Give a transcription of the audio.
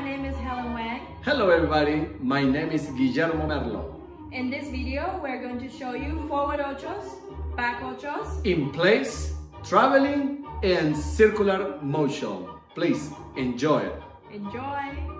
my name is Helen Wang. Hello everybody, my name is Guillermo Merlo. In this video, we're going to show you forward ochos, back ochos, In place, traveling, and circular motion. Please enjoy it. enjoy.